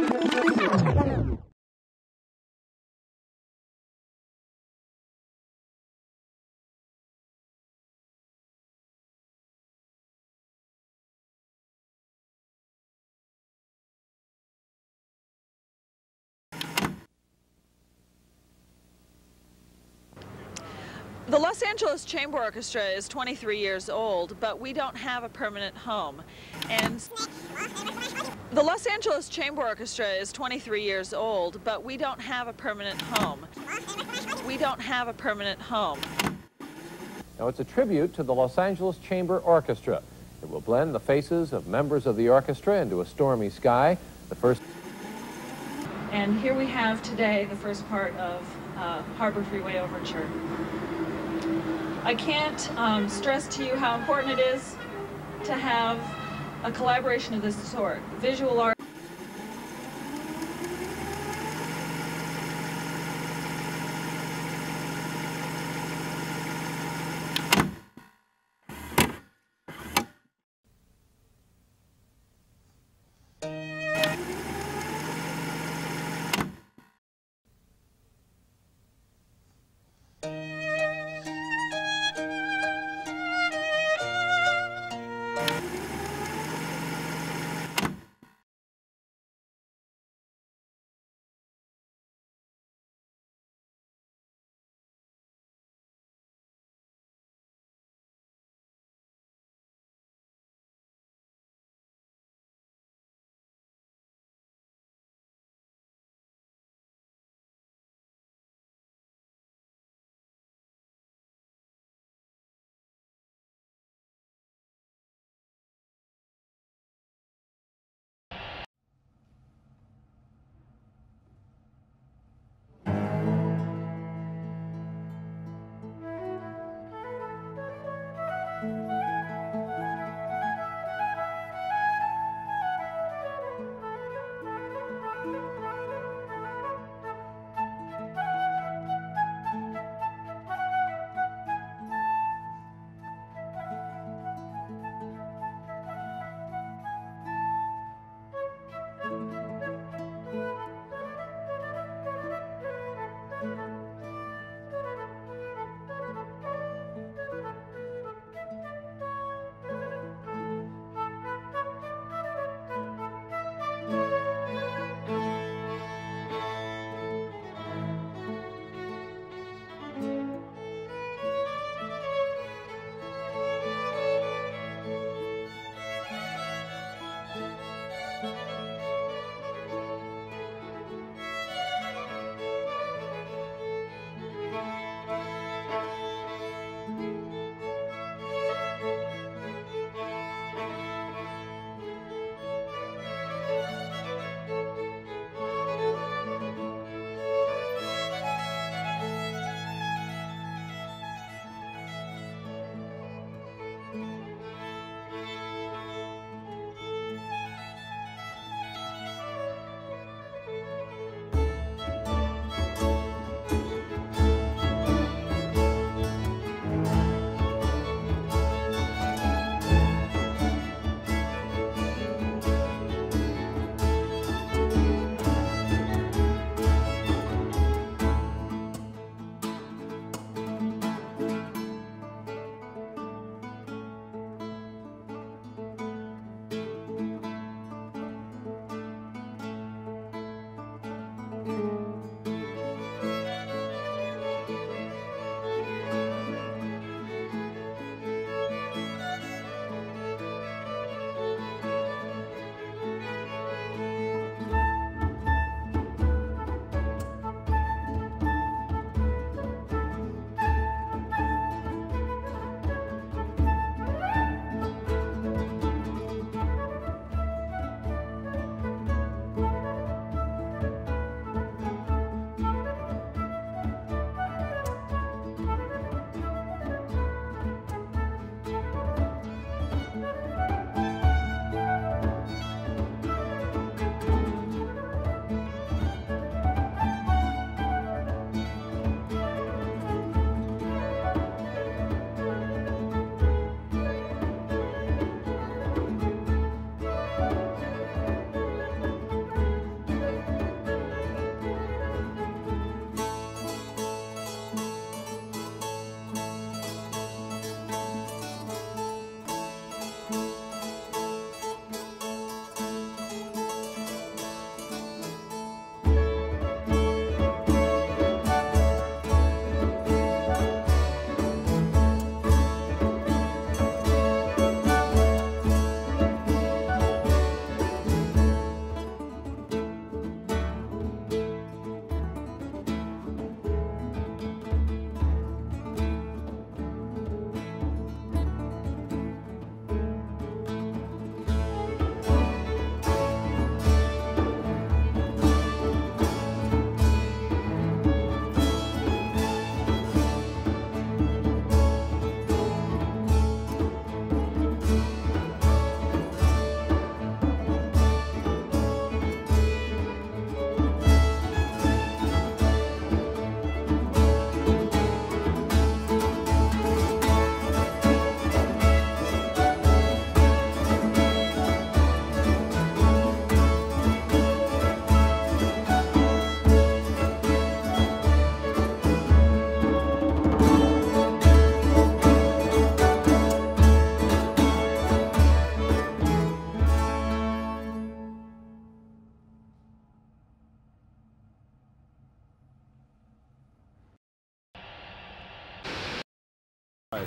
Thank you. The Los Angeles Chamber Orchestra is 23 years old, but we don't have a permanent home. And the Los Angeles Chamber Orchestra is 23 years old, but we don't have a permanent home. We don't have a permanent home. Now, it's a tribute to the Los Angeles Chamber Orchestra. It will blend the faces of members of the orchestra into a stormy sky. The first. And here we have today the first part of uh, Harbor Freeway Overture. I can't um, stress to you how important it is to have a collaboration of this sort. Visual art.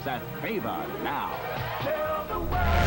At Favor now.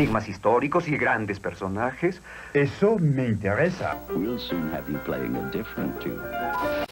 Enigmas históricos y grandes personajes. Eso me interesa. We'll soon have you playing a different tune.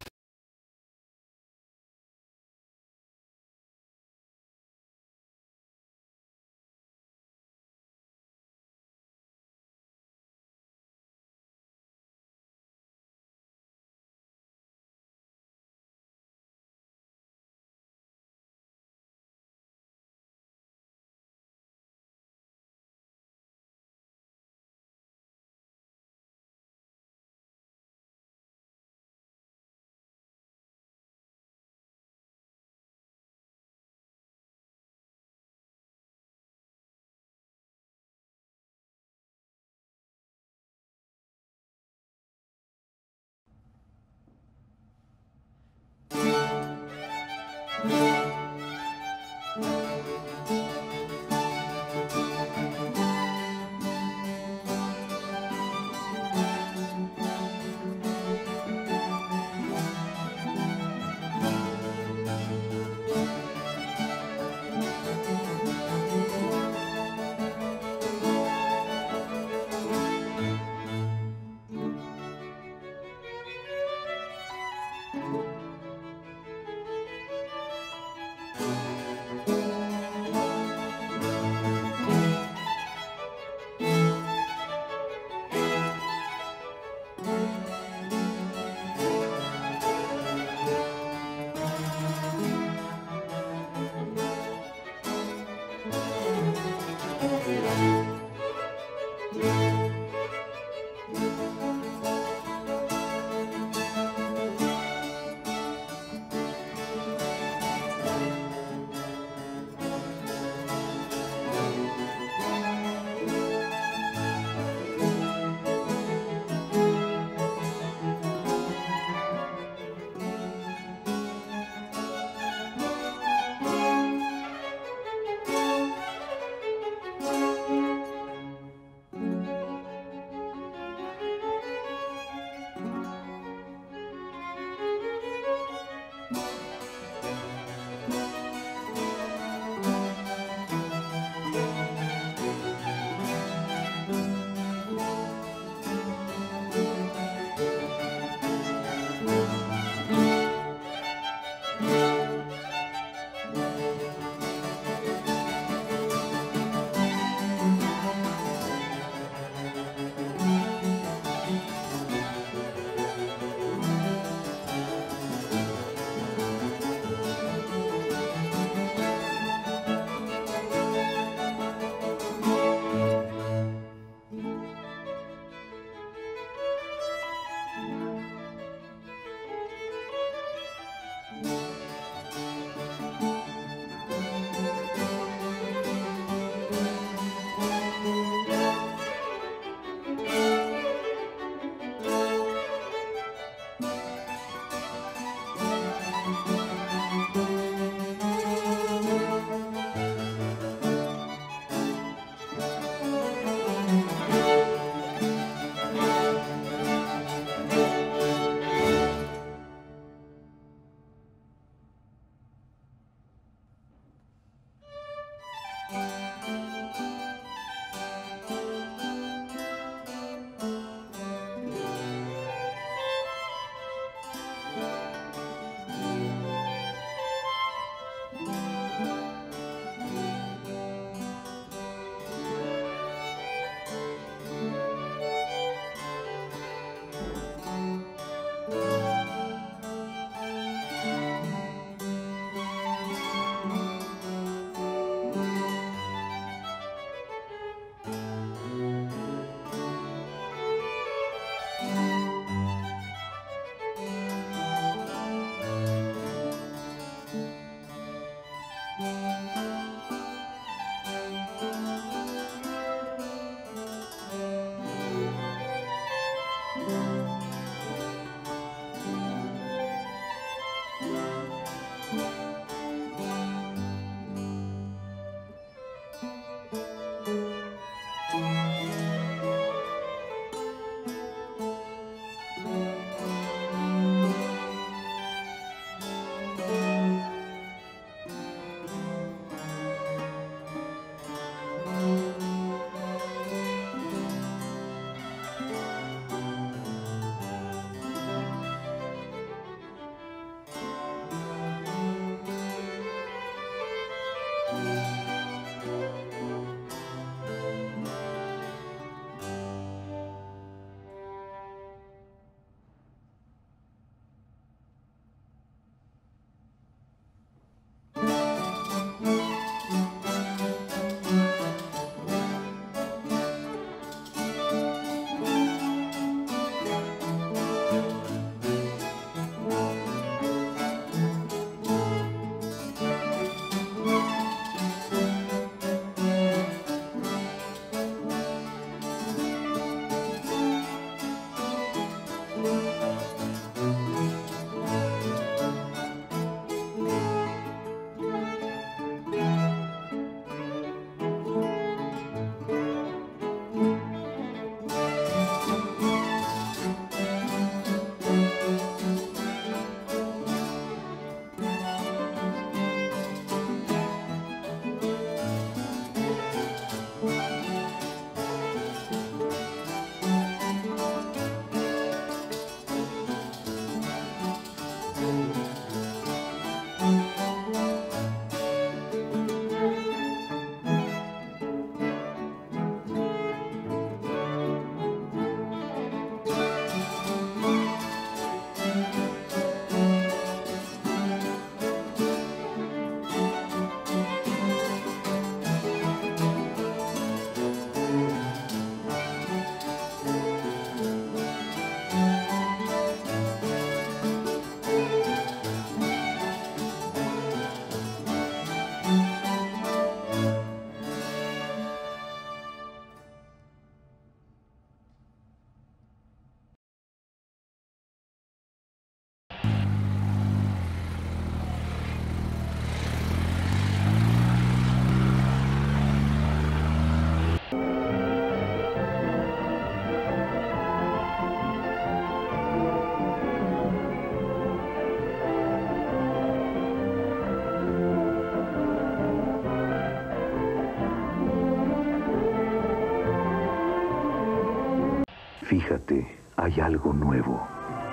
Fíjate, hay algo nuevo.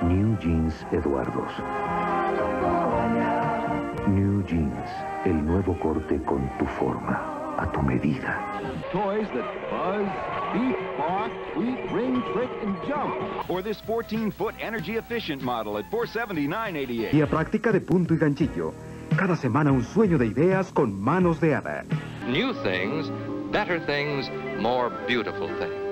New Jeans Eduardos. New Jeans, el nuevo corte con tu forma, a tu medida. Toys that buzz, beep, bark, squeak, ring, trick, and jump. Or this 14-foot energy-efficient model at 479.88. Guía práctica de punto y ganchillo. Cada semana un sueño de ideas con manos de hada. New things, better things, more beautiful things.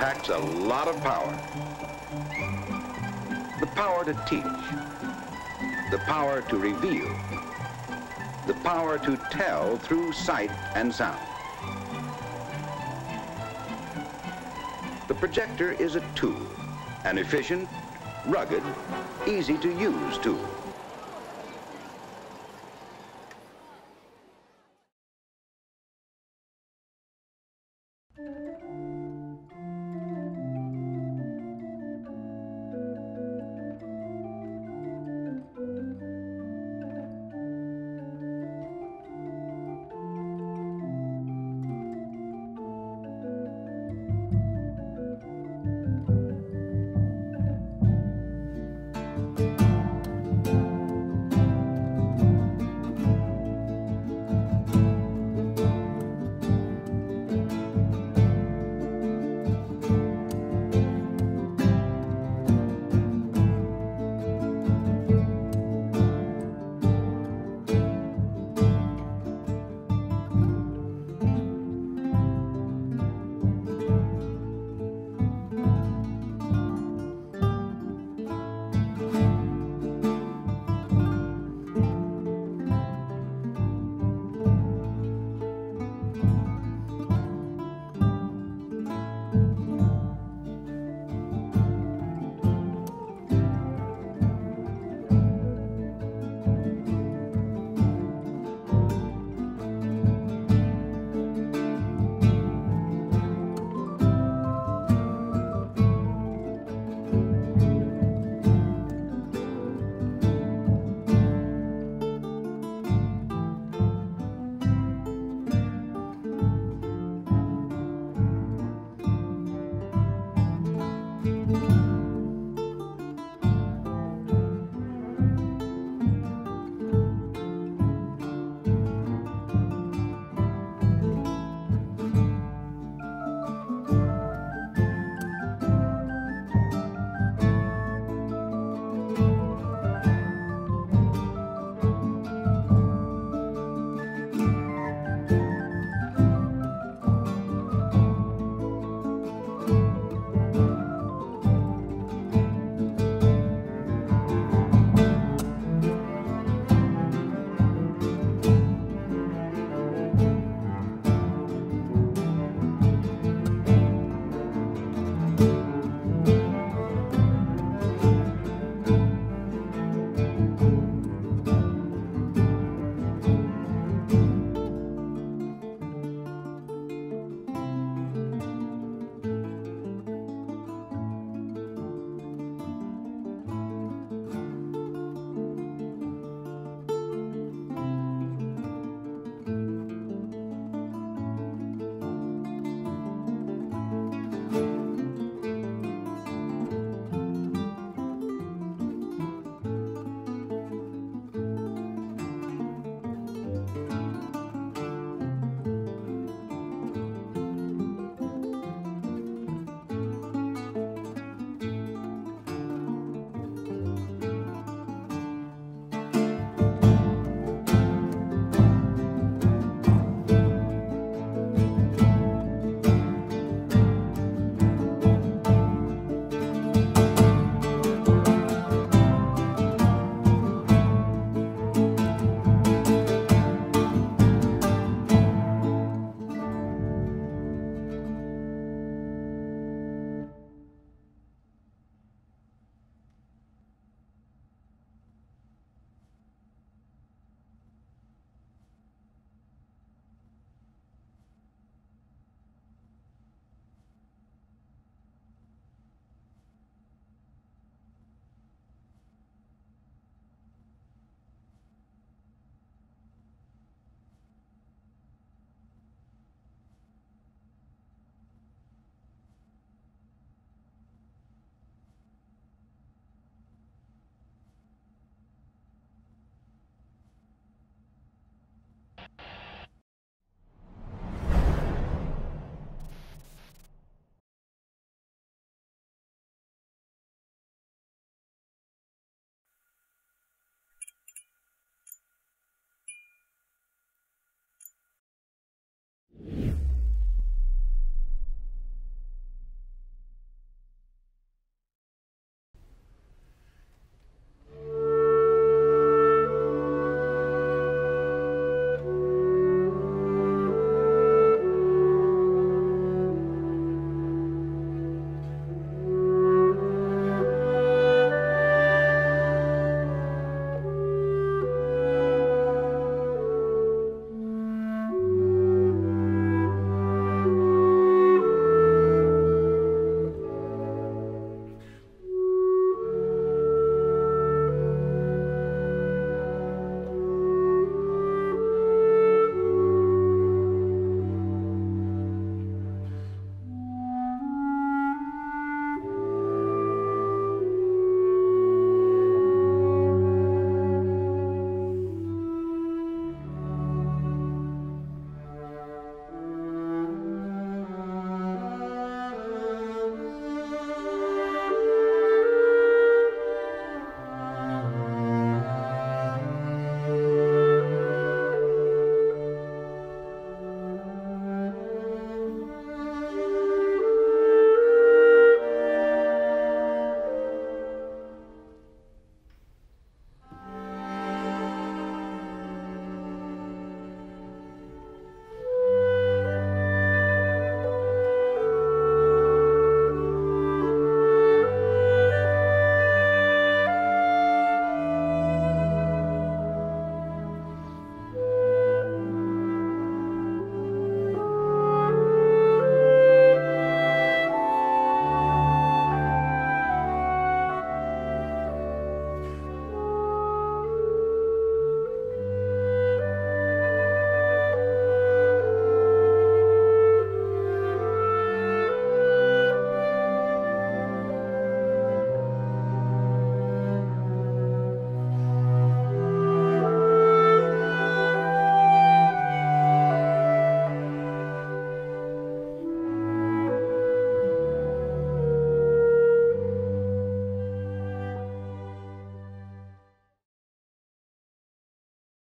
Packs a lot of power. The power to teach. The power to reveal. The power to tell through sight and sound. The projector is a tool, an efficient, rugged, easy to use tool.